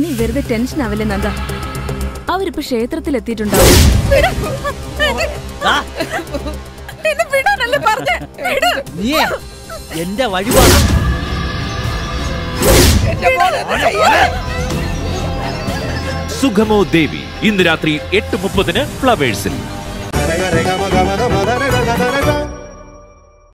നീ വെറുതെ ടെൻഷൻ ആവില്ലേ നന്ദ? അവരിപ്പോ ക്ഷേത്രത്തിൽ എത്തിയിട്ടുണ്ടാവും എന്റെ വഴിപാട്. സുഖമോ ദേവി ഇന്ന് രാത്രി എട്ട് മുപ്പതിന് ഫ്ലവേഴ്സിൽ.